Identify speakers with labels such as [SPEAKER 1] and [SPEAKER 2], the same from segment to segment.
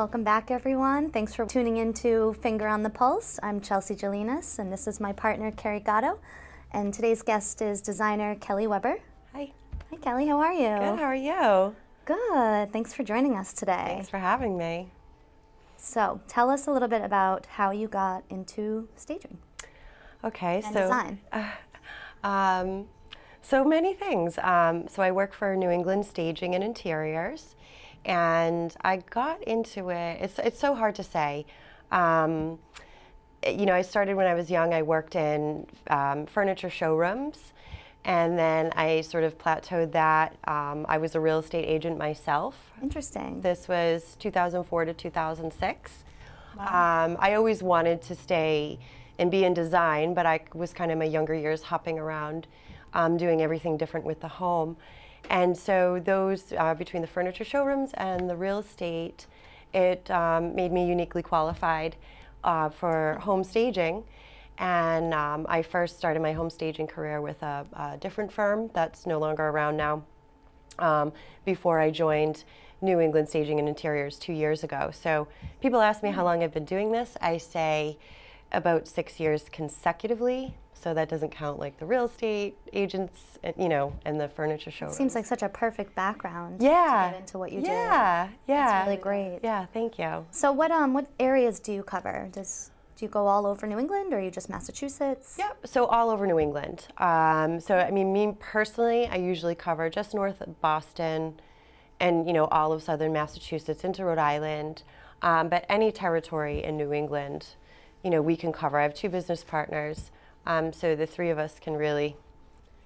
[SPEAKER 1] Welcome back, everyone. Thanks for tuning in to Finger on the Pulse. I'm Chelsea Gelinas, and this is my partner, Carey Gatto. And today's guest is designer Kelli Webber.
[SPEAKER 2] Hi.
[SPEAKER 1] Hi, Kelly. How are you?
[SPEAKER 2] Good. How are you?
[SPEAKER 1] Good. Thanks for joining us today.
[SPEAKER 2] Thanks for having me.
[SPEAKER 1] So, tell us a little bit about how you got into staging.
[SPEAKER 2] Okay.
[SPEAKER 1] And
[SPEAKER 2] so.
[SPEAKER 1] design.
[SPEAKER 2] Uh, um, so many things. Um, so I work for New England Staging and Interiors, and I got into it. It's it's so hard to say. Um, you know, I started when I was young. I worked in um, furniture showrooms, and then I sort of plateaued that. Um, I was a real estate agent myself.
[SPEAKER 1] Interesting.
[SPEAKER 2] This was 2004 to 2006. Um, I always wanted to stay and be in design, but I was kind of my younger years hopping around, um, doing everything different with the home. And so those uh, between the furniture showrooms and the real estate, it um, made me uniquely qualified uh, for home staging. And um, I first started my home staging career with a, a different firm that's no longer around now um, before I joined New England Staging and Interiors two years ago. So people ask me how long I've been doing this. I say about six years consecutively. So that doesn't count like the real estate agents, and, you know, and the furniture showrooms.
[SPEAKER 1] Seems like such a perfect background
[SPEAKER 2] yeah,
[SPEAKER 1] to get into what you do.
[SPEAKER 2] yeah, yeah.
[SPEAKER 1] That's really great.
[SPEAKER 2] Yeah, thank you.
[SPEAKER 1] So, what um, what areas do you cover? Does do you go all over New England, or are you just Massachusetts?
[SPEAKER 2] Yep. So all over New England. Um, so I mean, me personally, I usually cover just north of Boston, and you know all of southern Massachusetts into Rhode Island. Um, but any territory in New England, you know, we can cover. I have two business partners, um, so the three of us can really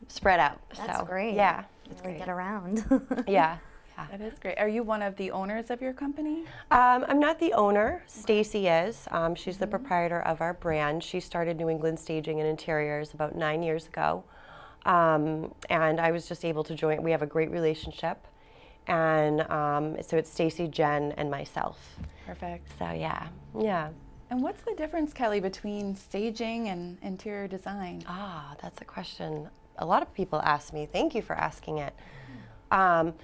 [SPEAKER 2] spread out.
[SPEAKER 1] That's
[SPEAKER 2] so,
[SPEAKER 1] great.
[SPEAKER 2] Yeah.
[SPEAKER 1] It's great. Get around.
[SPEAKER 2] Yeah. Yeah.
[SPEAKER 3] That is great. Are you one of the owners of your company?
[SPEAKER 2] Um, I'm not the owner. Stacy is. Um, she's the proprietor of our brand. She started New England Staging and Interiors about nine years ago, um, and I was just able to join. We have a great relationship, and um, so it's Stacy, Jen, and myself.
[SPEAKER 3] Perfect.
[SPEAKER 2] So yeah, yeah.
[SPEAKER 3] And what's the difference, Kelli, between staging and interior design?
[SPEAKER 2] Ah, that's a question a lot of people ask me. Thank you for asking it. Um,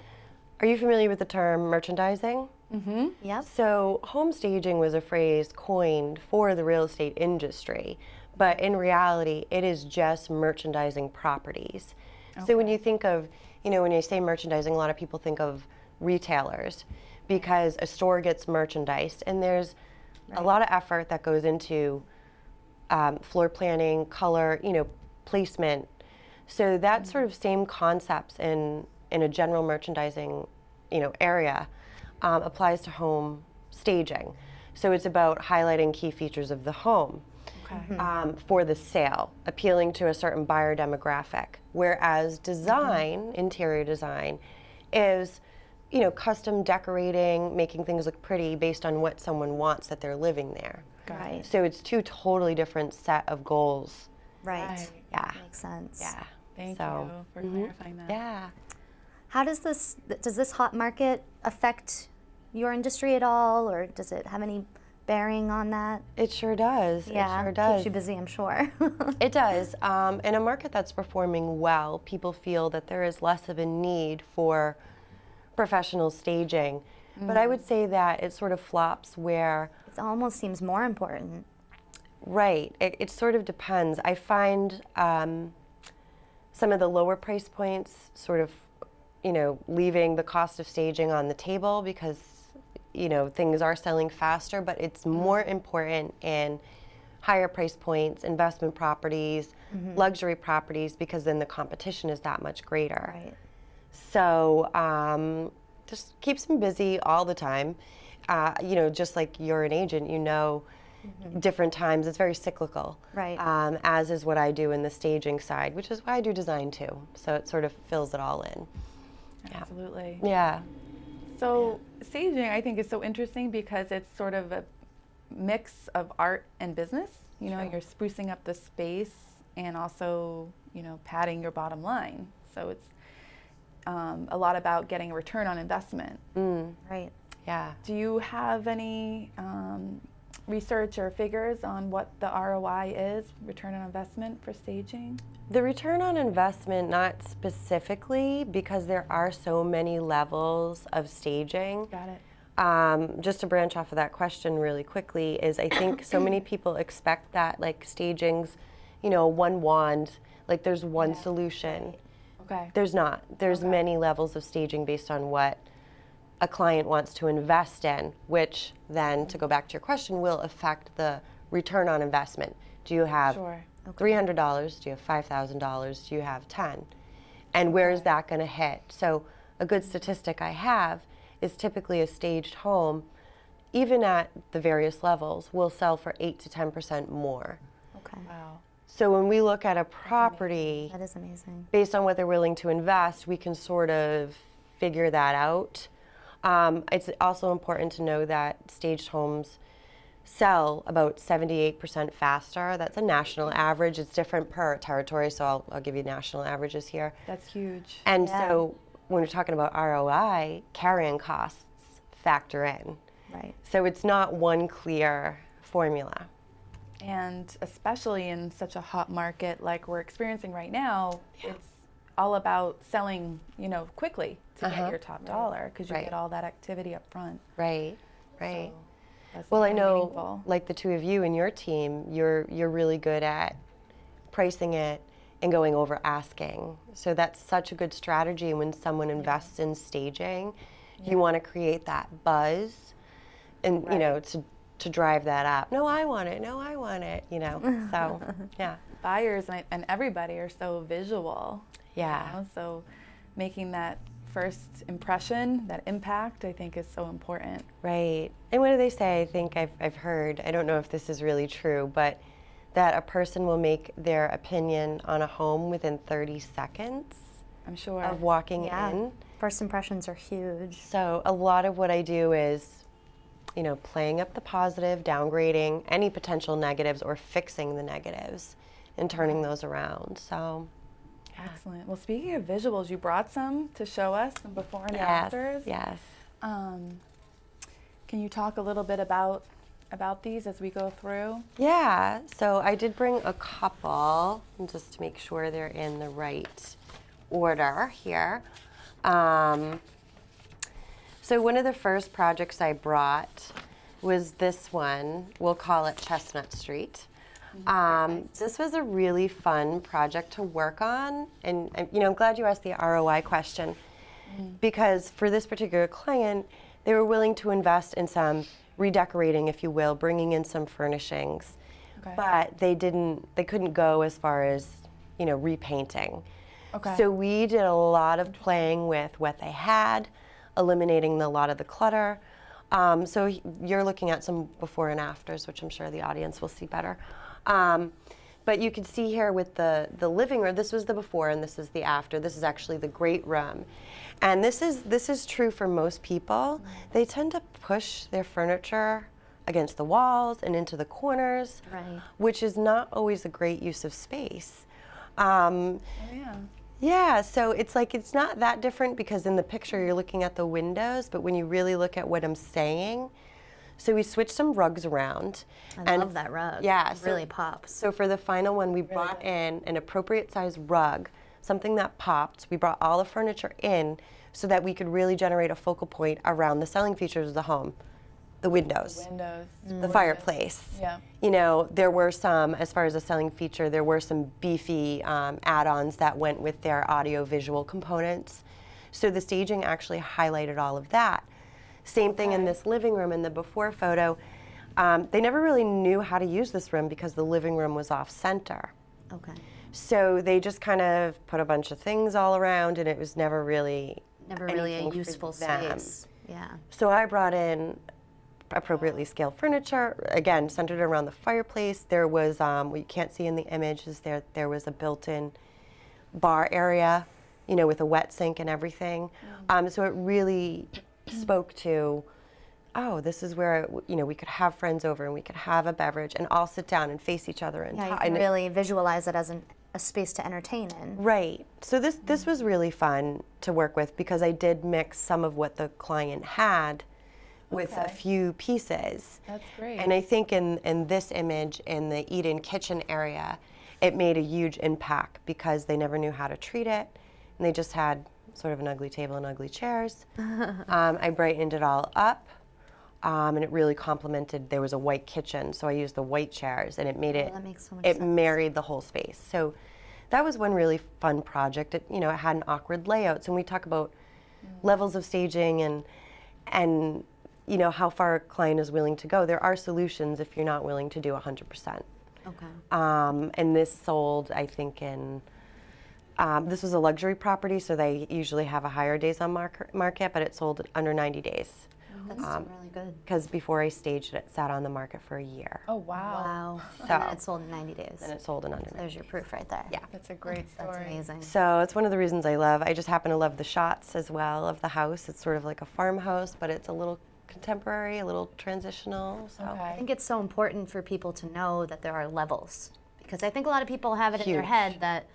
[SPEAKER 2] are you familiar with the term merchandising?
[SPEAKER 3] Mm-hmm.
[SPEAKER 1] yep.
[SPEAKER 2] So, home staging was a phrase coined for the real estate industry, but in reality, it is just merchandising properties. Okay. So, when you think of, you know, when you say merchandising, a lot of people think of retailers because a store gets merchandised, and there's a lot of effort that goes into um, floor planning, color, you know, placement. So that sort of same concepts in in a general merchandising, you know, area um, applies to home staging. So it's about highlighting key features of the home
[SPEAKER 3] Okay.
[SPEAKER 2] um, for the sale, appealing to a certain buyer demographic. Whereas design, interior design, is you know custom decorating, making things look pretty based on what someone wants that they're living there.
[SPEAKER 1] Right.
[SPEAKER 2] So it's two totally different set of goals.
[SPEAKER 1] Right.
[SPEAKER 3] Right.
[SPEAKER 2] Yeah.
[SPEAKER 1] Makes sense.
[SPEAKER 2] Yeah.
[SPEAKER 3] Thank
[SPEAKER 2] So,
[SPEAKER 3] you for
[SPEAKER 2] mhm.
[SPEAKER 3] clarifying that.
[SPEAKER 2] Yeah.
[SPEAKER 1] How does this does this hot market affect your industry at all, or does it have any bearing on that?
[SPEAKER 2] It sure does.
[SPEAKER 1] Yeah,
[SPEAKER 2] It sure does.
[SPEAKER 1] keeps you busy, I'm sure.
[SPEAKER 2] It does. Um, in a market that's performing well, people feel that there is less of a need for professional staging. But I would mm. say that it sort of flops where,
[SPEAKER 1] it almost seems more important.
[SPEAKER 2] right, it, it sort of depends. I find um, some of the lower price points sort of, you know, leaving the cost of staging on the table because, you know, things are selling faster, but it's mm-hmm. more important in higher price points, investment properties, mm-hmm. luxury properties, because then the competition is that much greater.
[SPEAKER 1] Right.
[SPEAKER 2] So um, just keeps me busy all the time. Uh, you know, just like you're an agent, you know, different times. It's very cyclical.
[SPEAKER 1] Right.
[SPEAKER 2] Um, as is what I do in the staging side, which is why I do design too. So it sort of fills it all in.
[SPEAKER 3] Absolutely.
[SPEAKER 2] Yeah.
[SPEAKER 3] So staging, I think, is so interesting because it's sort of a mix of art and business. You know,
[SPEAKER 2] Sure.
[SPEAKER 3] you're sprucing up the space and also, you know, padding your bottom line. So it's um, a lot about getting a return on investment.
[SPEAKER 2] Mm,
[SPEAKER 1] Right.
[SPEAKER 2] yeah.
[SPEAKER 3] Do you have any um, research or figures on what the ROI is, return on investment for staging?
[SPEAKER 2] The return on investment, not specifically, because there are so many levels of staging.
[SPEAKER 3] Got it.
[SPEAKER 2] um, just to branch off of that question really quickly, is I think so many people expect that like staging's, you know, one wand, like there's one solution.
[SPEAKER 3] Okay.
[SPEAKER 2] There's not. There's many levels of staging based on what a client wants to invest in, which then, to go back to your question, will affect the return on investment. Do you have
[SPEAKER 3] Sure.
[SPEAKER 2] $300? Do you have $5,000? Do you have 10? And where is that going to hit? So, a good statistic I have is typically a staged home, even at the various levels, will sell for 8 to 10% more.
[SPEAKER 1] Okay.
[SPEAKER 3] Wow.
[SPEAKER 2] So, when we look at a property,
[SPEAKER 1] That is amazing.
[SPEAKER 2] based on what they're willing to invest, we can sort of figure that out. Um, it's also important to know that staged homes sell about 78% faster. That's a national average. It's different per territory, so I'll, I'll give you national averages here.
[SPEAKER 3] That's huge.
[SPEAKER 2] And
[SPEAKER 1] Yeah.
[SPEAKER 2] so when we're talking about ROI, carrying costs factor in.
[SPEAKER 1] Right.
[SPEAKER 2] So it's not one clear formula.
[SPEAKER 3] And especially in such a hot market like we're experiencing right now, it's all about selling, you know, quickly to
[SPEAKER 2] Uh-huh.
[SPEAKER 3] get your top dollar because you
[SPEAKER 2] Right.
[SPEAKER 3] get all that activity up front.
[SPEAKER 2] Right, right.
[SPEAKER 3] So
[SPEAKER 2] Well, I know,
[SPEAKER 3] meaningful.
[SPEAKER 2] like the two of you and your team, you're you're really good at pricing it and going over asking. So that's such a good strategy when someone invests in staging. You want to create that buzz, and you know to to drive that up. No, I want it. No, I want it. You know. So yeah,
[SPEAKER 3] buyers and, and everybody are so visual. you
[SPEAKER 2] Yeah.
[SPEAKER 3] know, So making that first impression, that impact, I think is so important.
[SPEAKER 2] right. And what do they say? I think I've I've heard. I don't know if this is really true, but that a person will make their opinion on a home within 30 seconds.
[SPEAKER 3] I'm sure.
[SPEAKER 2] of walking
[SPEAKER 1] Yeah.
[SPEAKER 2] in.
[SPEAKER 1] First impressions are huge.
[SPEAKER 2] So a lot of what I do is, you know, playing up the positive, downgrading any potential negatives or fixing the negatives and turning those around. So
[SPEAKER 3] Excellent. Well, speaking of visuals, you brought some to show us, some before and
[SPEAKER 2] yes,
[SPEAKER 3] afters.
[SPEAKER 2] yes.
[SPEAKER 3] Um, can you talk a little bit about about these as we go through?
[SPEAKER 2] Yeah, so I did bring a couple just to make sure they're in the right order here. Um, so one of the first projects I brought was this one. We'll call it Chestnut Street. Um, this was a really fun project to work on, and you know I'm glad you asked the ROI question because for this particular client, they were willing to invest in some redecorating, if you will, bringing in some furnishings,
[SPEAKER 3] Okay.
[SPEAKER 2] but they didn't, they couldn't go as far as you know repainting.
[SPEAKER 3] Okay.
[SPEAKER 2] So we did a lot of playing with what they had, eliminating a lot of the clutter. Um, so you're looking at some before and afters, which I'm sure the audience will see better. Um, but you can see here with the, the living room, this was the before and this is the after. This is actually the great room. And this is, this is true for most people. They tend to push their furniture against the walls and into the corners,
[SPEAKER 1] Right.
[SPEAKER 2] which is not always a great use of space. Um,
[SPEAKER 3] Oh, yeah.
[SPEAKER 2] Yeah, so it's like it's not that different because in the picture you're looking at the windows, but when you really look at what I'm saying, so we switched some rugs around.
[SPEAKER 1] I love that rug.
[SPEAKER 2] Yeah,
[SPEAKER 1] It
[SPEAKER 2] so-
[SPEAKER 1] really pops.
[SPEAKER 2] So for the final one, we brought in an appropriate size rug, something that popped. We brought all the furniture in so that we could really generate a focal point around the selling features of the home, the windows
[SPEAKER 3] Windows.
[SPEAKER 2] the fireplace.
[SPEAKER 3] Yeah.
[SPEAKER 2] You know, there were some, as far as a selling feature, there were some beefy um, add ons that went with their audio visual components. So the staging actually highlighted all of that. Same thing in this living room in the before photo. Um, they never really knew how to use this room because the living room was off center.
[SPEAKER 1] Okay.
[SPEAKER 2] So they just kind of put a bunch of things all around, and it was never really
[SPEAKER 1] Never really a useful
[SPEAKER 2] them.
[SPEAKER 1] space. Yeah.
[SPEAKER 2] So I brought in appropriately scaled furniture, again centered around the fireplace. There was um, what you can't see in the image is there there was a built-in bar area, you know, with a wet sink and everything. Um, so it really spoke to, oh, this is where you know we could have friends over and we could have a beverage and all sit down and face each other and
[SPEAKER 1] Yeah, you
[SPEAKER 2] talk.
[SPEAKER 1] can
[SPEAKER 2] and
[SPEAKER 1] really visualize it as an, a space to entertain in.
[SPEAKER 2] Right. So this this was really fun to work with because I did mix some of what the client had with a few pieces.
[SPEAKER 3] That's great.
[SPEAKER 2] And I think in in this image in the eat-in kitchen area, it made a huge impact because they never knew how to treat it, and they just had sort of an ugly table and ugly chairs. um, I brightened it all up Um, and it really complemented. There was a white kitchen, so I used the white chairs, and it made it.
[SPEAKER 1] Oh, makes so much
[SPEAKER 2] it
[SPEAKER 1] sense.
[SPEAKER 2] married the whole space. So that was one really fun project. It, you know, it had an awkward layouts, and we talk about levels of staging and and you know how far a client is willing to go. There are solutions if you're not willing to do 100%.
[SPEAKER 1] Okay.
[SPEAKER 2] Um, and this sold, I think, in um, this was a luxury property, so they usually have a higher days on market, market but it sold under 90 days.
[SPEAKER 1] That's
[SPEAKER 2] Um,
[SPEAKER 1] really good.
[SPEAKER 2] Because before I staged it, it sat on the market for a year.
[SPEAKER 3] Oh wow.
[SPEAKER 1] Wow.
[SPEAKER 2] So-
[SPEAKER 1] then it sold in 90 days.
[SPEAKER 2] And it sold in under 90
[SPEAKER 1] There's your proof right there.
[SPEAKER 2] Yeah.
[SPEAKER 3] That's a great story.
[SPEAKER 1] That's amazing.
[SPEAKER 2] So it's one of the reasons I love. I just happen to love the shots as well of the house. It's sort of like a farmhouse, but it's a little contemporary, a little transitional. So
[SPEAKER 3] Okay.
[SPEAKER 1] I think it's so important for people to know that there are levels because I think a lot of people have it in their head that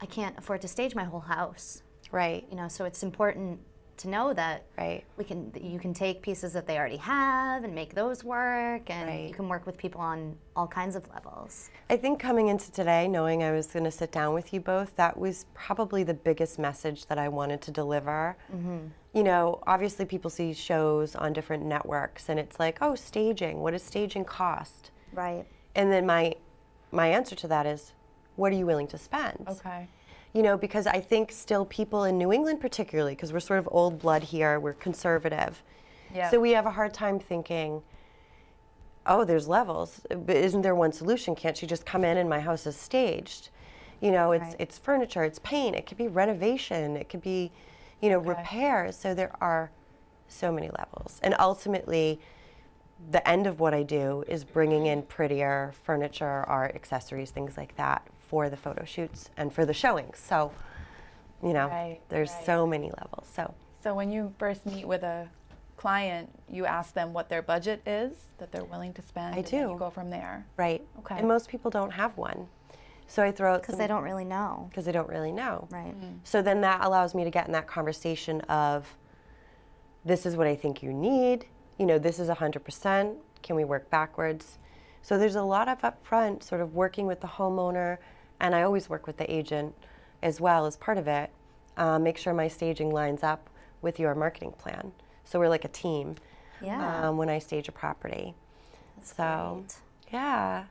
[SPEAKER 1] I can't afford to stage my whole house.
[SPEAKER 2] right,
[SPEAKER 1] You know, so it's important to know that
[SPEAKER 2] right,
[SPEAKER 1] we can you can take pieces that they already have and make those work and
[SPEAKER 2] Right.
[SPEAKER 1] you can work with people on all kinds of levels.
[SPEAKER 2] I think coming into today, knowing I was going to sit down with you both, that was probably the biggest message that I wanted to deliver. Mm-hmm. You know, obviously people see shows on different networks, and it's like, oh, staging. What does staging cost?
[SPEAKER 1] Right.
[SPEAKER 2] And then my my answer to that is, what are you willing to spend?
[SPEAKER 3] Okay.
[SPEAKER 2] You know, because I think still people in New England, particularly, because we're sort of old blood here, we're conservative.
[SPEAKER 3] Yeah.
[SPEAKER 2] So we have a hard time thinking, oh, there's levels. But isn't there one solution? Can't she just come in and my house is staged? You know, it's
[SPEAKER 1] Right.
[SPEAKER 2] it's furniture, it's paint, it could be renovation, it could be, you know,
[SPEAKER 3] Okay.
[SPEAKER 2] repairs. So there are so many levels. And ultimately, the end of what I do is bringing in prettier furniture, art, accessories, things like that for the photo shoots and for the showings. So, you know,
[SPEAKER 3] Right,
[SPEAKER 2] there's
[SPEAKER 3] right.
[SPEAKER 2] so many levels. So,
[SPEAKER 3] So when you first meet with a client, you ask them what their budget is that they're willing to spend.
[SPEAKER 2] I
[SPEAKER 3] and then
[SPEAKER 2] do.
[SPEAKER 3] you go from there.
[SPEAKER 2] right.
[SPEAKER 3] Okay.
[SPEAKER 2] And most people don't have one. So I throw out
[SPEAKER 1] Because
[SPEAKER 2] some-
[SPEAKER 1] they don't really know.
[SPEAKER 2] because they don't really know.
[SPEAKER 1] Right. Mm-hmm.
[SPEAKER 2] So then that allows me to get in that conversation of this is what I think you need. You know, this is 100%. Can we work backwards? So there's a lot of upfront sort of working with the homeowner, and I always work with the agent as well as part of it. Uh, make sure my staging lines up with your marketing plan. So we're like a team
[SPEAKER 1] Yeah.
[SPEAKER 2] um, when I stage a property.
[SPEAKER 1] That's
[SPEAKER 2] so,
[SPEAKER 1] great.
[SPEAKER 2] yeah.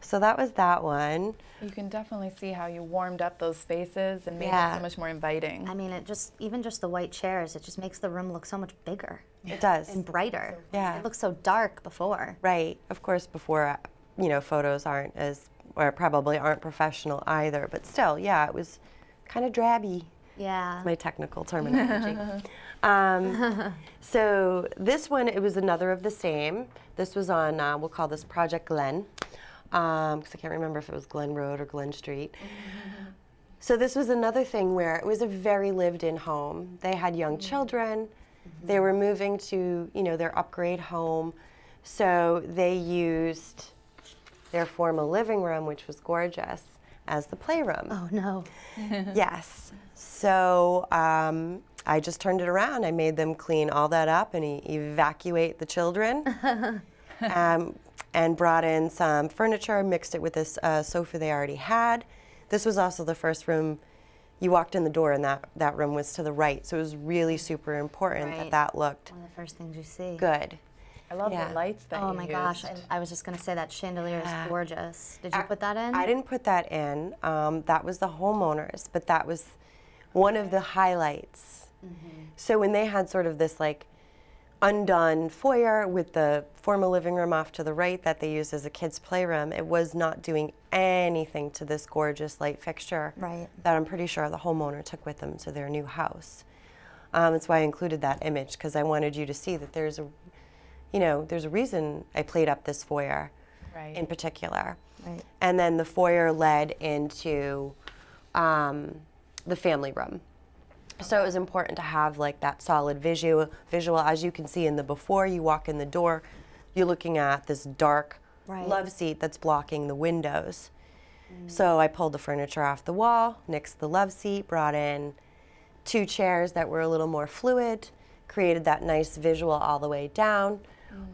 [SPEAKER 2] So that was that one.
[SPEAKER 3] You can definitely see how you warmed up those spaces and made
[SPEAKER 2] Yeah.
[SPEAKER 3] them so much more inviting.
[SPEAKER 1] I mean, it just even just the white chairs, it just makes the room look so much bigger
[SPEAKER 2] It does.
[SPEAKER 1] and brighter.
[SPEAKER 2] Yeah.
[SPEAKER 1] It looks so dark before.
[SPEAKER 2] Right. Of course, before, uh, you know, photos aren't as, or probably aren't professional either. But still, yeah, it was kind of drabby,
[SPEAKER 1] Yeah.
[SPEAKER 2] my technical terminology. um, so this one, it was another of the same. This was on, uh, we'll call this Project Glen, because I can't remember if it was Glen Road or Glen Street. So this was another thing where it was a very lived-in home. They had young children. They were moving to, you know, their upgrade home. So they used their formal living room, which was gorgeous, as the playroom.
[SPEAKER 1] oh no.
[SPEAKER 2] Yes. So um, I just turned it around. I made them clean all that up and e- evacuate the children. um, and brought in some furniture, mixed it with this uh, sofa they already had. This was also the first room. You walked in the door, and that, that room was to the right. So it was really super important
[SPEAKER 1] Right.
[SPEAKER 2] that that looked
[SPEAKER 1] One of the first things you see.
[SPEAKER 2] good.
[SPEAKER 3] I love
[SPEAKER 2] yeah.
[SPEAKER 3] the lights that
[SPEAKER 1] Oh
[SPEAKER 3] you
[SPEAKER 1] my gosh.
[SPEAKER 3] used.
[SPEAKER 1] I, I was just going to say that chandelier
[SPEAKER 2] Yeah.
[SPEAKER 1] is gorgeous. Did you
[SPEAKER 2] I-
[SPEAKER 1] put that in?
[SPEAKER 2] I didn't put that in. Um, that was the homeowners, but that was one of the highlights. So when they had sort of this like undone foyer with the formal living room off to the right that they used as a kids' playroom, it was not doing anything to this gorgeous light fixture
[SPEAKER 1] Right.
[SPEAKER 2] that I'm pretty sure the homeowner took with them to their new house. Um, that's why I included that image because I wanted you to see that there's a, you know, there's a reason I played up this foyer
[SPEAKER 3] Right.
[SPEAKER 2] in particular.
[SPEAKER 1] Right.
[SPEAKER 2] And then the foyer led into um, the family room. So it was important to have like that solid visual. Visual, as you can see in the before, you walk in the door, you're looking at this dark
[SPEAKER 1] Right.
[SPEAKER 2] love seat that's blocking the windows. So I pulled the furniture off the wall, nixed the love seat, brought in two chairs that were a little more fluid, created that nice visual all the way down.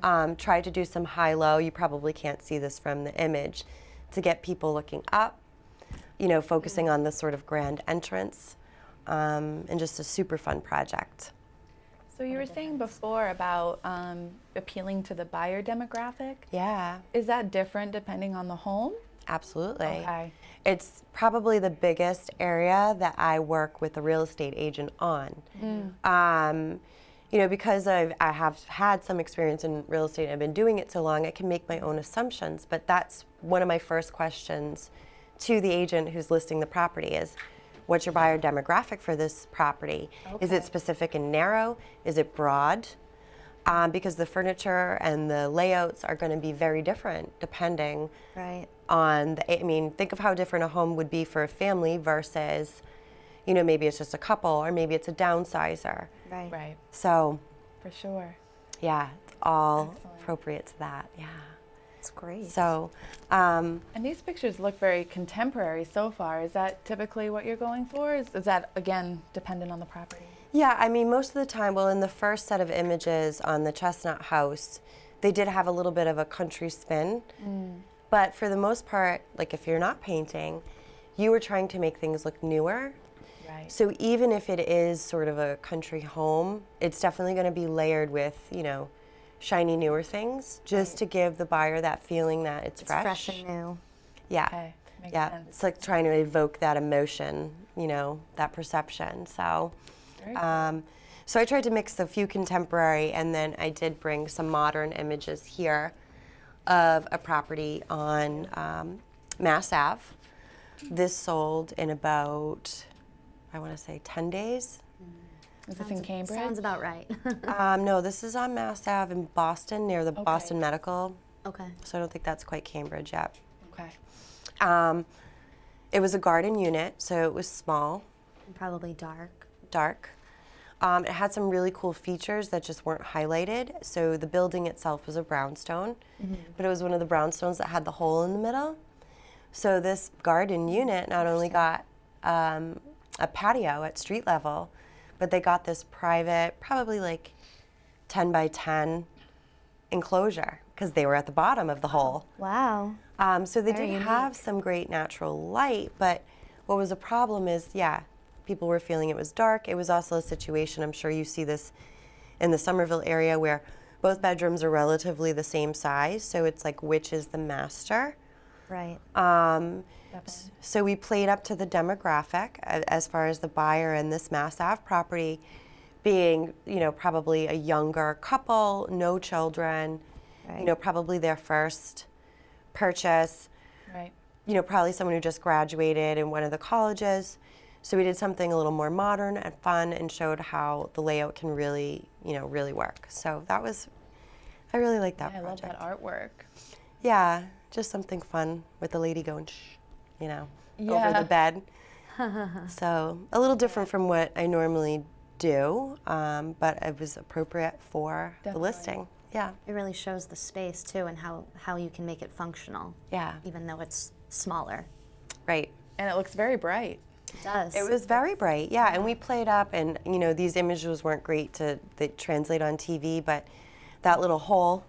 [SPEAKER 2] Um, tried to do some high low. You probably can't see this from the image to get people looking up, you know, focusing on the sort of grand entrance, um, and just a super fun project.
[SPEAKER 3] So you were saying before about um, appealing to the buyer demographic.
[SPEAKER 2] Yeah,
[SPEAKER 3] Is that different depending on the home?
[SPEAKER 2] absolutely.
[SPEAKER 3] Okay.
[SPEAKER 2] It's probably the biggest area that I work with a real estate agent on. Um, you know, because I've, I have had some experience in real estate, I've been doing it so long, I can make my own assumptions. But that's one of my first questions to the agent who's listing the property is, what's your buyer demographic for this property? Is it specific and narrow? Is it broad? Um, because the furniture and the layouts are going to be very different depending
[SPEAKER 1] Right.
[SPEAKER 2] on the, I mean, think of how different a home would be for a family versus, you know, maybe it's just a couple or maybe it's a downsizer.
[SPEAKER 1] Right.
[SPEAKER 3] Right.
[SPEAKER 2] So,
[SPEAKER 3] For sure.
[SPEAKER 2] yeah, it's all
[SPEAKER 3] Excellent.
[SPEAKER 2] appropriate to that. Yeah.
[SPEAKER 1] It's great.
[SPEAKER 2] So, um,
[SPEAKER 3] And these pictures look very contemporary so far. Is that typically what you're going for? Is, is that again dependent on the property?
[SPEAKER 2] yeah, I mean, most of the time, well, in the first set of images on the Chestnut House, they did have a little bit of a country spin. Mm. But for the most part, like if you're not painting, you were trying to make things look newer.
[SPEAKER 3] Right.
[SPEAKER 2] So even if it is sort of a country home, it's definitely going to be layered with, you know, shiny newer things just to give the buyer that feeling that it's,
[SPEAKER 1] it's fresh. and new.
[SPEAKER 2] Yeah.
[SPEAKER 3] Okay. Makes
[SPEAKER 2] yeah.
[SPEAKER 3] sense.
[SPEAKER 2] It's like trying to evoke that emotion, you know, that perception. So
[SPEAKER 3] cool.
[SPEAKER 2] um, so I tried to mix a few contemporary and then I did bring some modern images here of a property on um, Mass Ave. This sold in about, I want to say 10 days.
[SPEAKER 3] Is this in Cambridge?
[SPEAKER 1] Sounds about right.
[SPEAKER 2] Um, no, this is on Mass Ave in Boston near the
[SPEAKER 3] Okay.
[SPEAKER 2] Boston Medical.
[SPEAKER 1] okay.
[SPEAKER 2] So I don't think that's quite Cambridge yet.
[SPEAKER 3] okay.
[SPEAKER 2] Um, it was a garden unit, so it was small,
[SPEAKER 1] And probably dark.
[SPEAKER 2] dark. Um, it had some really cool features that just weren't highlighted. So the building itself was a brownstone, but it was one of the brownstones that had the hole in the middle. So this garden unit not only got um, a patio at street level, but they got this private, probably like 10 by 10 enclosure because they were at the bottom of the hole.
[SPEAKER 1] Wow.
[SPEAKER 2] Um, so they
[SPEAKER 1] Very
[SPEAKER 2] did have some great natural light, but what was a problem is, yeah, people were feeling it was dark. It was also a situation, I'm sure you see this in the Somerville area, where both bedrooms are relatively the same size. So it's like, which is the master?
[SPEAKER 1] Right.
[SPEAKER 2] Um, so we played up to the demographic as far as the buyer in this Mass Ave property being, you know, probably a younger couple, no children,
[SPEAKER 1] Right.
[SPEAKER 2] you know, probably their first purchase,
[SPEAKER 3] Right.
[SPEAKER 2] you know, probably someone who just graduated in one of the colleges. So we did something a little more modern and fun and showed how the layout can really, you know, really work. So that was, I really like that
[SPEAKER 3] Yeah, I love that artwork.
[SPEAKER 2] Yeah, just something fun with the lady going shh, you know, over the bed. so a little different from what I normally do, um, but it was appropriate for the listing. Yeah,
[SPEAKER 1] It really shows the space too and how, how you can make it functional,
[SPEAKER 2] yeah,
[SPEAKER 1] even though it's smaller.
[SPEAKER 2] right.
[SPEAKER 3] And it looks very bright.
[SPEAKER 1] It does.
[SPEAKER 2] It was very bright, yeah, and we played up, and you know these images weren't great to they translate on TV, but that little hole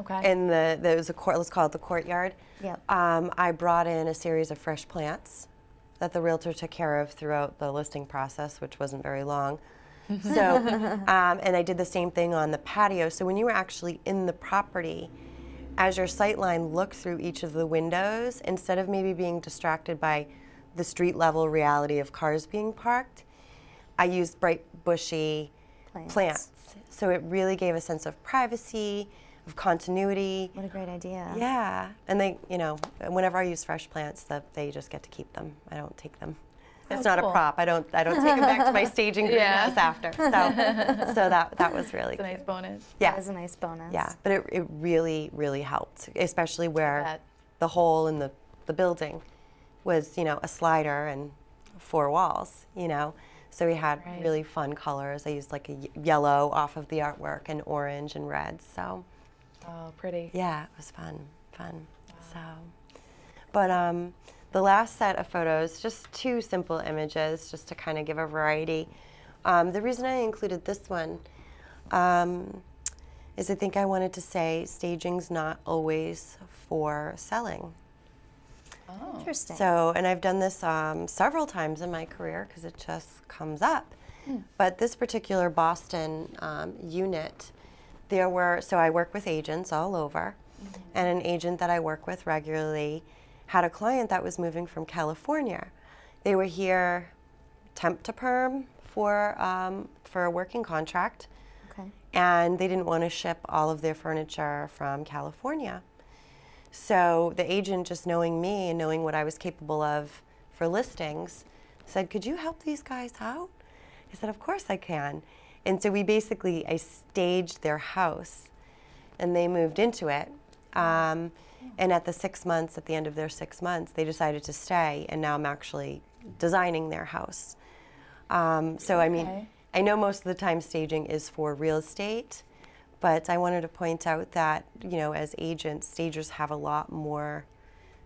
[SPEAKER 3] Okay.
[SPEAKER 2] in the there was a court. Let's call it the courtyard.
[SPEAKER 1] Yep.
[SPEAKER 2] Um, I brought in a series of fresh plants that the realtor took care of throughout the listing process, which wasn't very long. So, um, and I did the same thing on the patio. So when you were actually in the property, as your sight line looked through each of the windows, instead of maybe being distracted by the street level reality of cars being parked, I used bright bushy
[SPEAKER 1] Plants.
[SPEAKER 2] plants. So it really gave a sense of privacy, of continuity.
[SPEAKER 1] What a great idea.
[SPEAKER 2] Yeah, and they, you know, whenever I use fresh plants, that they just get to keep them. I don't take them. It's
[SPEAKER 3] Oh,
[SPEAKER 2] not
[SPEAKER 3] cool.
[SPEAKER 2] a prop. I don't. I don't take them back to my staging
[SPEAKER 3] Yeah.
[SPEAKER 2] greenhouse after. So, so that that was really
[SPEAKER 3] It's a nice bonus.
[SPEAKER 2] Yeah,
[SPEAKER 1] it was a nice bonus.
[SPEAKER 2] yeah. But it, it really really helped, especially where the hole in the the building was, you know, a slider and four walls. You know, so we had
[SPEAKER 3] Right.
[SPEAKER 2] really fun colors. I used like a y- yellow off of the artwork and orange and red. So.
[SPEAKER 3] Oh, pretty.
[SPEAKER 2] Yeah, it was fun, fun. So, but um, the last set of photos, just two simple images, just to kind of give a variety. Um, the reason I included this one um, is I think I wanted to say staging's not always for selling.
[SPEAKER 3] Oh.
[SPEAKER 1] Interesting.
[SPEAKER 2] So, and I've done this um, several times in my career because it just comes up. But this particular Boston um, unit, there were, so I work with agents all over, and an agent that I work with regularly had a client that was moving from California. They were here temp to perm for, um, for a working contract,
[SPEAKER 1] Okay.
[SPEAKER 2] and they didn't want to ship all of their furniture from California. So the agent, just knowing me and knowing what I was capable of for listings, said, Could you help these guys out? I said, Of course I can. And so we basically, I staged their house and they moved into it. Um, and at the six months, at the end of their six months, they decided to stay. And now I'm actually designing their house. Um, so, I mean,
[SPEAKER 3] Okay.
[SPEAKER 2] I know most of the time staging is for real estate, but I wanted to point out that, you know, as agents, stagers have a lot more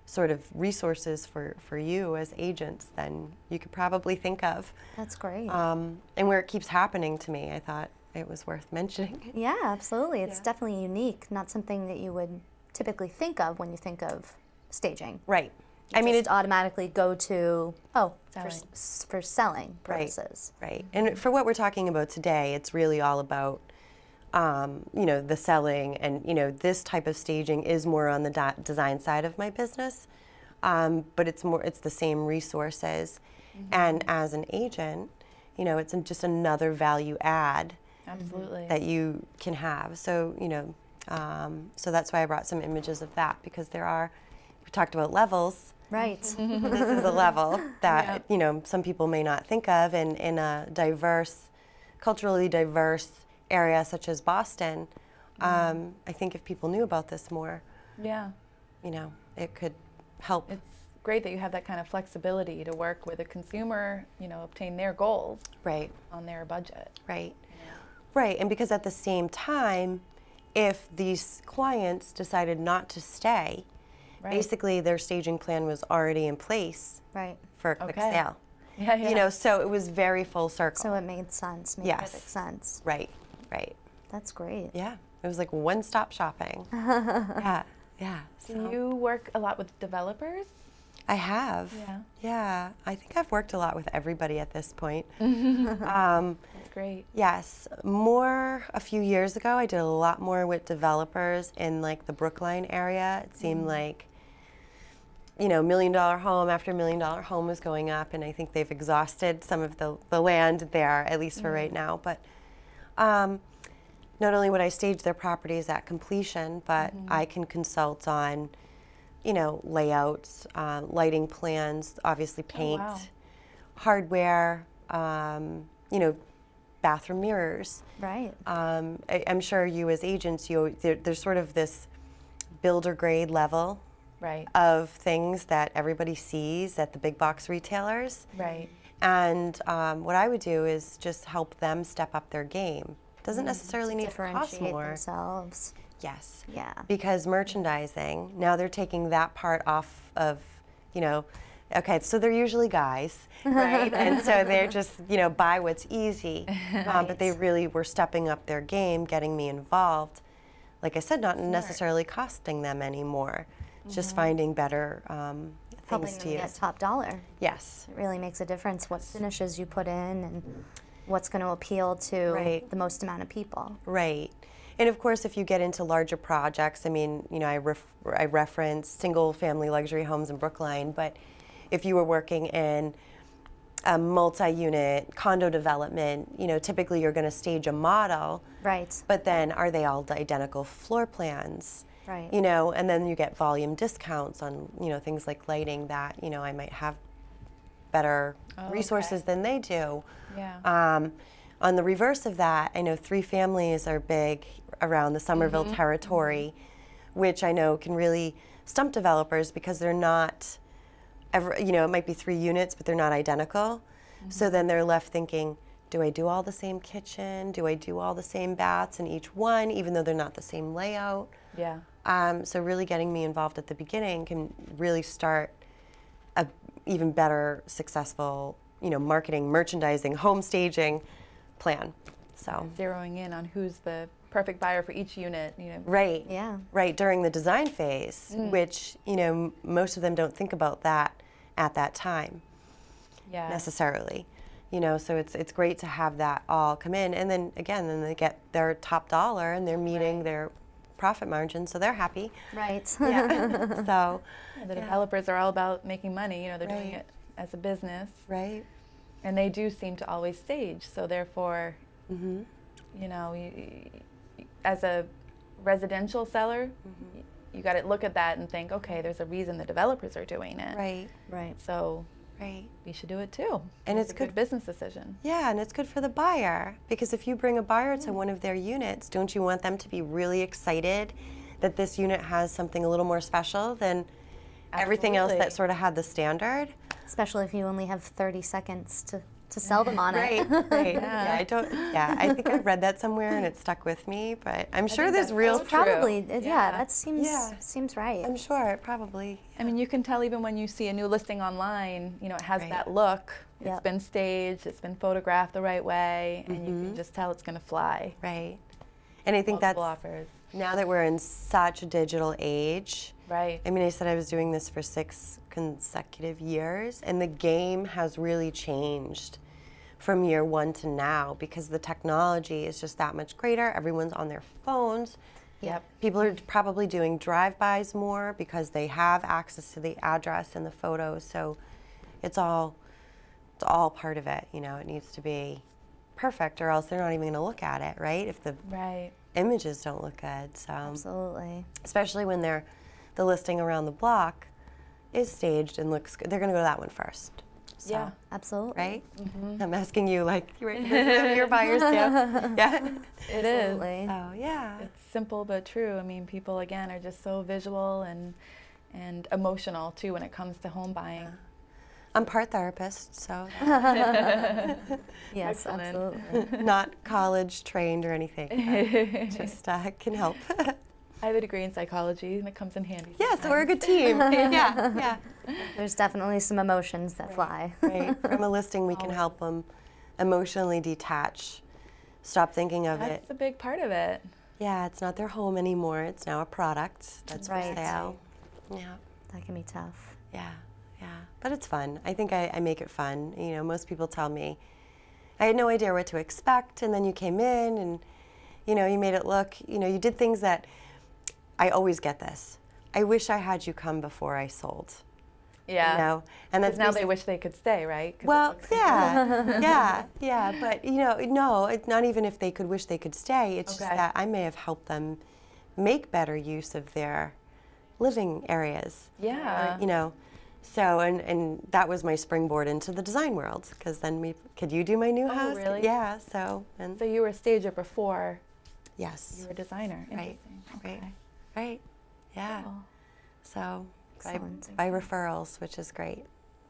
[SPEAKER 2] sort of resources for, for you as agents than you could probably think of.
[SPEAKER 1] That's great.
[SPEAKER 2] Um, and where it keeps happening to me, I thought it was worth mentioning.
[SPEAKER 1] yeah, absolutely. It's
[SPEAKER 3] Yeah.
[SPEAKER 1] definitely unique, not something that you would typically think of when you think of staging.
[SPEAKER 2] Right.
[SPEAKER 1] You
[SPEAKER 2] I mean, it,
[SPEAKER 1] automatically go to, oh, for, for selling
[SPEAKER 2] Right. Right. And for what we're talking about today, it's really all about, um, you know, the selling and, you know, this type of staging is more on the design side of my business, um, but it's more, it's the same resources. And as an agent, you know, it's just another value add
[SPEAKER 3] Absolutely.
[SPEAKER 2] that you can have. So, you know, um, so that's why I brought some images of that because there are, we talked about levels
[SPEAKER 1] Right.
[SPEAKER 2] this is a level that you know some people may not think of and in a diverse culturally diverse area such as boston um, i think if people knew about this more
[SPEAKER 3] yeah.
[SPEAKER 2] you know it could help
[SPEAKER 3] It's great that you have that kind of flexibility to work with a consumer, you know, obtain their goals
[SPEAKER 2] right
[SPEAKER 3] on their budget.
[SPEAKER 2] right right and because at the same time if these clients decided not to stay
[SPEAKER 3] Right.
[SPEAKER 2] basically their staging plan was already in place
[SPEAKER 1] right.
[SPEAKER 2] for a quick
[SPEAKER 3] Okay.
[SPEAKER 2] sale
[SPEAKER 3] Yeah, yeah.
[SPEAKER 2] you know so it was very full circle
[SPEAKER 1] So it made sense, made
[SPEAKER 2] Yes.
[SPEAKER 1] perfect sense.
[SPEAKER 2] right right
[SPEAKER 1] That's great.
[SPEAKER 2] Yeah, it was like one stop shopping. yeah, yeah.
[SPEAKER 3] Do
[SPEAKER 2] So
[SPEAKER 3] you work a lot with developers?
[SPEAKER 2] I have.
[SPEAKER 3] Yeah.
[SPEAKER 2] Yeah, I think I've worked a lot with everybody at this point. um,
[SPEAKER 3] That's great.
[SPEAKER 2] yes, more a few years ago, I did a lot more with developers in like the Brookline area. It seemed like, you know, million dollar home after million dollar home was going up, and I think they've exhausted some of the, the land there, at least for right now. But um, not only would I stage their properties at completion, but I can consult on, you know, layouts, uh, lighting plans, obviously paint,
[SPEAKER 3] wow.
[SPEAKER 2] hardware, um, you know, bathroom mirrors.
[SPEAKER 1] Right.
[SPEAKER 2] Um, I, I'm sure you as agents, you there, there's sort of this builder grade level
[SPEAKER 3] Right.
[SPEAKER 2] of things that everybody sees at the big box retailers.
[SPEAKER 3] Right.
[SPEAKER 2] And um, what I would do is just help them step up their game. Doesn't
[SPEAKER 3] Mm,
[SPEAKER 2] necessarily need to cost
[SPEAKER 1] Differentiate
[SPEAKER 2] more.
[SPEAKER 1] themselves.
[SPEAKER 2] Yes.
[SPEAKER 1] Yeah.
[SPEAKER 2] Because merchandising, now they're taking that part off of, you know, okay, so they're usually guys, right? and so they're just, you know, buy what's easy. Um, but they really were stepping up their game, getting me involved. Like I said, not necessarily costing them anymore, just finding better um,
[SPEAKER 1] Helping them
[SPEAKER 2] to
[SPEAKER 1] get top dollar.
[SPEAKER 2] Yes.
[SPEAKER 1] It really makes a difference what finishes you put in and what's going to appeal to
[SPEAKER 2] Right.
[SPEAKER 1] the most amount of people.
[SPEAKER 2] Right. And of course, if you get into larger projects, I mean, you know, I, ref- I reference single family luxury homes in Brookline, but if you were working in a multi unit condo development, you know, typically you're going to stage a model,
[SPEAKER 1] Right.
[SPEAKER 2] but then are they all identical floor plans?
[SPEAKER 1] Right.
[SPEAKER 2] You know, and then you get volume discounts on, you know, things like lighting that, you know, I might have better
[SPEAKER 3] Oh,
[SPEAKER 2] resources
[SPEAKER 3] okay.
[SPEAKER 2] than they do.
[SPEAKER 3] Yeah.
[SPEAKER 2] Um, on the reverse of that, I know three families are big around the Somerville
[SPEAKER 3] Mm-hmm.
[SPEAKER 2] territory, which I know can really stump developers because they're not, ever, you know, it might be three units, but they're not identical.
[SPEAKER 3] Mm-hmm.
[SPEAKER 2] So then they're left thinking, do I do all the same kitchen? Do I do all the same baths in each one, even though they're not the same layout?
[SPEAKER 3] yeah.
[SPEAKER 2] Um, so really getting me involved at the beginning can really start a even better, successful, you know, marketing, merchandising, home staging plan. So
[SPEAKER 3] Zeroing in on who's the perfect buyer for each unit. You know.
[SPEAKER 2] right,
[SPEAKER 1] Yeah.
[SPEAKER 2] right during the design phase, which you know m- most of them don't think about that at that time
[SPEAKER 3] Yeah.
[SPEAKER 2] necessarily. You know, so it's it's great to have that all come in, and then again, then they get their top dollar, and they're meeting
[SPEAKER 3] Right.
[SPEAKER 2] their profit margin, so they're happy.
[SPEAKER 1] Right.
[SPEAKER 2] Yeah. so,
[SPEAKER 3] Yeah, the
[SPEAKER 2] Yeah.
[SPEAKER 3] developers are all about making money. You know, they're doing it as a business,
[SPEAKER 2] right.
[SPEAKER 3] and they do seem to always stage. So therefore,
[SPEAKER 2] Mm-hmm.
[SPEAKER 3] you know, you, you- as a residential seller,
[SPEAKER 2] Mm-hmm.
[SPEAKER 3] you got to look at that and think, okay, there's a reason the developers are doing it.
[SPEAKER 2] Right.
[SPEAKER 1] right.
[SPEAKER 3] So
[SPEAKER 2] Right.
[SPEAKER 3] we should do it too.
[SPEAKER 2] And
[SPEAKER 3] it's
[SPEAKER 2] it's
[SPEAKER 3] a good
[SPEAKER 2] good-
[SPEAKER 3] business decision.
[SPEAKER 2] Yeah, and it's good for the buyer because if you bring a buyer to one of their units, don't you want them to be really excited that this unit has something a little more special than everything else that sort of had the standard?
[SPEAKER 1] Especially if you only have 30 seconds to, to sell them on
[SPEAKER 2] Right,
[SPEAKER 1] it.
[SPEAKER 2] right.
[SPEAKER 3] Yeah.
[SPEAKER 2] Yeah, I don't. Yeah, I think I read that somewhere and it stuck with me. But I'm sure
[SPEAKER 3] think
[SPEAKER 2] there's
[SPEAKER 3] that's
[SPEAKER 2] real.
[SPEAKER 3] so true.
[SPEAKER 1] Probably, yeah.
[SPEAKER 3] Yeah.
[SPEAKER 1] that seems
[SPEAKER 2] Yeah.
[SPEAKER 1] seems right.
[SPEAKER 2] I'm sure it probably.
[SPEAKER 3] I mean, you can tell even when you see a new listing online, you know, it has
[SPEAKER 2] Right.
[SPEAKER 3] that look. It's
[SPEAKER 1] Yep.
[SPEAKER 3] been staged, it's been photographed the right way, and you
[SPEAKER 2] Mm-hmm.
[SPEAKER 3] can just tell it's going to fly.
[SPEAKER 2] Right. And I think that's
[SPEAKER 3] offers.
[SPEAKER 2] now that we're in such a digital age.
[SPEAKER 3] Right.
[SPEAKER 2] I mean, I said I was doing this for six consecutive years, and the game has really changed from year one to now because the technology is just that much greater. Everyone's on their phones.
[SPEAKER 3] Yep.
[SPEAKER 2] People are probably doing drive-bys more because they have access to the address and the photos. So it's all it's all part of it. You know, it needs to be perfect, or else they're not even going to look at it, right? If the
[SPEAKER 3] Right.
[SPEAKER 2] images don't look good. So
[SPEAKER 1] Absolutely.
[SPEAKER 2] especially when they're the listing around the block is staged and looks good. They're going to go to that one first. So,
[SPEAKER 3] Yeah.
[SPEAKER 1] Absolutely.
[SPEAKER 2] Right?
[SPEAKER 3] Mm-hmm.
[SPEAKER 2] I'm asking you, like, you're your buyers too. Yeah.
[SPEAKER 3] It is.
[SPEAKER 1] Absolutely.
[SPEAKER 2] Oh, yeah.
[SPEAKER 3] It's simple but true. I mean, people again are just so visual and and emotional too when it comes to home buying.
[SPEAKER 2] I'm part therapist, so
[SPEAKER 1] Yes,
[SPEAKER 3] Excellent.
[SPEAKER 1] absolutely.
[SPEAKER 2] not college trained or anything. Just uh, can help.
[SPEAKER 3] I have a degree in psychology, and it comes in handy.
[SPEAKER 2] yeah, so we're a good team. yeah, yeah.
[SPEAKER 1] There's definitely some emotions that fly.
[SPEAKER 2] Right. From a listing, we can help them emotionally detach, stop thinking of it.
[SPEAKER 3] That's a big part of it.
[SPEAKER 2] Yeah, it's not their home anymore. It's now a product that's
[SPEAKER 1] Right.
[SPEAKER 2] for sale. Yeah,
[SPEAKER 1] That can be tough.
[SPEAKER 2] yeah, yeah. But it's fun. I think I, I make it fun. You know, most people tell me, I had no idea what to expect, and then you came in and, you know, you made it look, you know, you did things that I always get this. I wish I had you come before I sold.
[SPEAKER 3] Yeah.
[SPEAKER 2] You know, and that's
[SPEAKER 3] now they wish they could stay, right?
[SPEAKER 2] Well, yeah, yeah, yeah, but you know, no, it's not even if they could wish they could stay. It's just that I may have helped them make better use of their living areas.
[SPEAKER 3] Yeah.
[SPEAKER 2] Or, you know, so and and that was my springboard into the design world because then we could you do my new
[SPEAKER 3] Oh,
[SPEAKER 2] house?
[SPEAKER 3] really?
[SPEAKER 2] Yeah. So and
[SPEAKER 3] So you were a stager before
[SPEAKER 2] yes,
[SPEAKER 3] you were a designer.
[SPEAKER 2] Right,
[SPEAKER 3] Interesting.
[SPEAKER 2] right. Right, yeah.
[SPEAKER 3] Cool.
[SPEAKER 2] So by,
[SPEAKER 1] Excellent.
[SPEAKER 2] by referrals, which is great.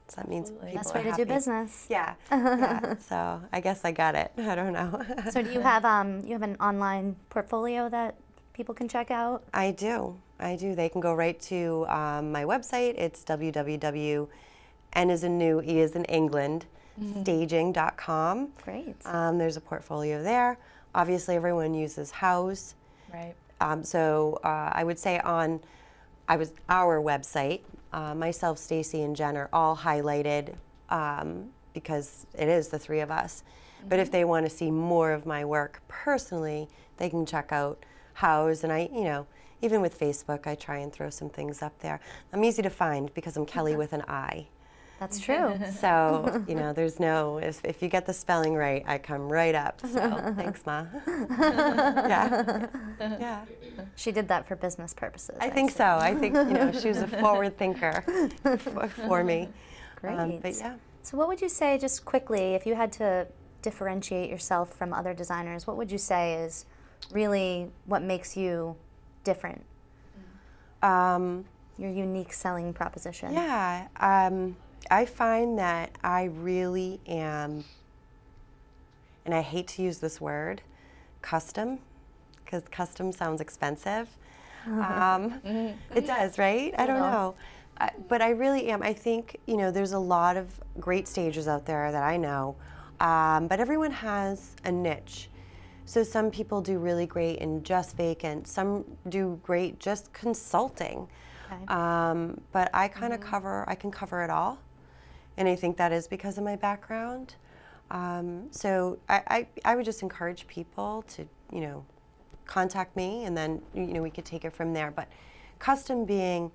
[SPEAKER 2] So that means
[SPEAKER 3] Absolutely.
[SPEAKER 2] people
[SPEAKER 1] Best
[SPEAKER 2] are
[SPEAKER 1] way to do business.
[SPEAKER 2] Yeah, yeah. So I guess I got it. I don't know.
[SPEAKER 1] So do you have um you have an online portfolio that people can check out?
[SPEAKER 2] I do. I do. They can go right to um, my website. It's www. N is in new, E is in England, staging.com.
[SPEAKER 1] Great.
[SPEAKER 2] Um, there's a portfolio there. Obviously, everyone uses Houzz.
[SPEAKER 3] Right.
[SPEAKER 2] Um, so uh, I would say on I was our website, uh, myself, Stacy, and Jen are all highlighted um, because it is the three of us. But if they want to see more of my work personally, they can check out Houzz. And I, you know, even with Facebook, I try and throw some things up there. I'm easy to find because I'm Kelli with an I.
[SPEAKER 1] That's true.
[SPEAKER 2] So, you know, there's no, if, if you get the spelling right, I come right up. So, thanks, Ma. yeah. Yeah.
[SPEAKER 1] She did that for business purposes.
[SPEAKER 2] I think
[SPEAKER 1] see.
[SPEAKER 2] so. I think, you know, she was a forward thinker for, for me.
[SPEAKER 1] Great.
[SPEAKER 2] Um, but yeah.
[SPEAKER 1] So what would you say, just quickly, if you had to differentiate yourself from other designers, what would you say is really what makes you different?
[SPEAKER 2] Um,
[SPEAKER 1] Your unique selling proposition.
[SPEAKER 2] yeah. Um, I find that I really am, and I hate to use this word, custom, because custom sounds expensive. Um, it does, right? I don't
[SPEAKER 1] know.
[SPEAKER 2] I, but I really am. I think, you know, there's a lot of great stages out there that I know, um, but everyone has a niche. So some people do really great in just vacant, some do great just consulting.
[SPEAKER 1] Okay.
[SPEAKER 2] Um, but I kind of cover, I can cover it all. And I think that is because of my background. Um, so I, I, I would just encourage people to, you know, contact me and then, you know, we could take it from there. But custom being,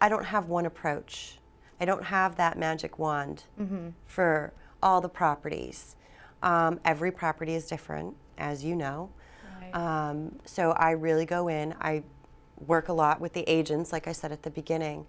[SPEAKER 2] I don't have one approach. I don't have that magic wand for all the properties. Um, every property is different, as you know.
[SPEAKER 3] Right.
[SPEAKER 2] Um, so I really go in. I work a lot with the agents, like I said at the beginning,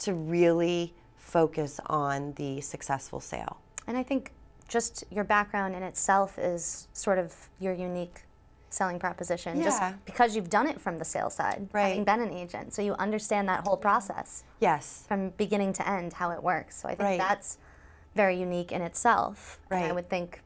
[SPEAKER 2] to really focus on the successful sale.
[SPEAKER 1] And I think just your background in itself is sort of your unique selling proposition.
[SPEAKER 2] Yeah.
[SPEAKER 1] Just because you've done it from the sales side, having
[SPEAKER 2] Right.
[SPEAKER 1] been an agent. So you understand that whole process
[SPEAKER 2] Yes.
[SPEAKER 1] from beginning to end, how it works. So I think
[SPEAKER 2] Right.
[SPEAKER 1] that's very unique in itself. And I would think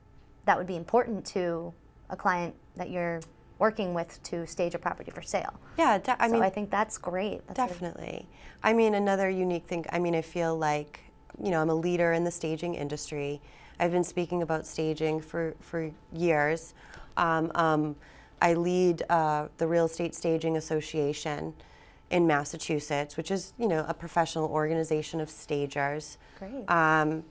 [SPEAKER 1] that would be important to a client that you're working with to stage a property for sale.
[SPEAKER 2] Yeah. I
[SPEAKER 1] so
[SPEAKER 2] mean,
[SPEAKER 1] I think that's great. That's
[SPEAKER 2] Definitely. I mean, another unique thing, I mean, I feel like, you know, I'm a leader in the staging industry. I've been speaking about staging for, for years. Um, um, I lead uh, the Real Estate Staging Association in Massachusetts, which is, you know, a professional organization of stagers.
[SPEAKER 1] Great.
[SPEAKER 2] Um,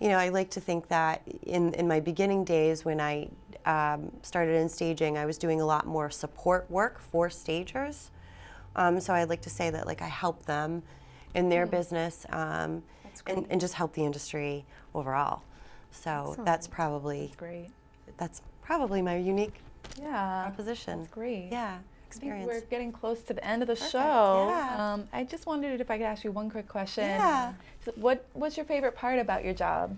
[SPEAKER 2] you know, I like to think that in, in my beginning days when I um, started in staging, I was doing a lot more support work for stagers. Um, so I'd like to say that like I help them in their business um, and, and just help the industry overall. So that's probably
[SPEAKER 3] That's great.
[SPEAKER 2] that's probably my unique
[SPEAKER 3] Yeah.
[SPEAKER 2] proposition.
[SPEAKER 3] That's great.
[SPEAKER 2] Yeah, experience.
[SPEAKER 3] we're getting close to the end of the
[SPEAKER 2] Perfect,
[SPEAKER 3] show.
[SPEAKER 2] yeah.
[SPEAKER 3] Um, I just wondered if I could ask you one quick question.
[SPEAKER 2] Yeah.
[SPEAKER 3] What What's your favorite part about your job?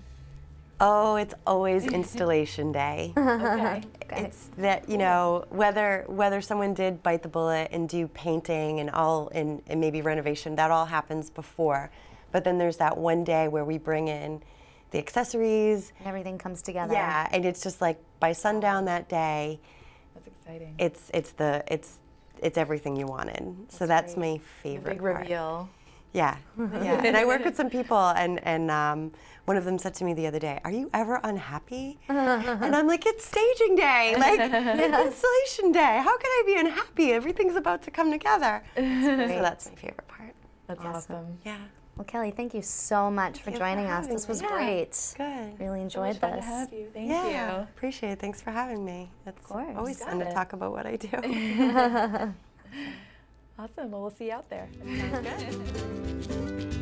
[SPEAKER 2] Oh, it's always installation day.
[SPEAKER 3] Okay.
[SPEAKER 1] Okay.
[SPEAKER 2] It's that you know whether whether someone did bite the bullet and do painting and all and, and maybe renovation that all happens before, but then there's that one day where we bring in the accessories.
[SPEAKER 1] and everything comes together.
[SPEAKER 2] Yeah, and it's just like by sundown that day,
[SPEAKER 3] That's exciting.
[SPEAKER 2] it's it's the it's it's everything you wanted. so that's
[SPEAKER 1] great.
[SPEAKER 2] my
[SPEAKER 3] The
[SPEAKER 2] favorite
[SPEAKER 3] big
[SPEAKER 2] part.
[SPEAKER 3] reveal.
[SPEAKER 2] Yeah, yeah. and I work with some people, and and um, one of them said to me the other day, "Are you ever unhappy?" and I'm like, "It's staging day, like it's installation day. How can I be unhappy? Everything's about to come together." so that's my favorite part.
[SPEAKER 3] That's
[SPEAKER 1] Awesome.
[SPEAKER 3] awesome.
[SPEAKER 2] Yeah.
[SPEAKER 1] Well, Kelli, thank you so much for
[SPEAKER 2] you for
[SPEAKER 1] joining us. This was
[SPEAKER 2] me.
[SPEAKER 3] Yeah.
[SPEAKER 1] great.
[SPEAKER 2] Good.
[SPEAKER 1] Really
[SPEAKER 3] So much
[SPEAKER 1] enjoyed
[SPEAKER 3] fun
[SPEAKER 1] this.
[SPEAKER 3] to have you. Thank
[SPEAKER 2] yeah.
[SPEAKER 3] you.
[SPEAKER 2] Appreciate it. Thanks for having me. It's
[SPEAKER 1] course.
[SPEAKER 2] always
[SPEAKER 3] Got
[SPEAKER 2] fun to talk about what I do.
[SPEAKER 3] Awesome. Well, we'll see you out there.
[SPEAKER 2] Sounds good.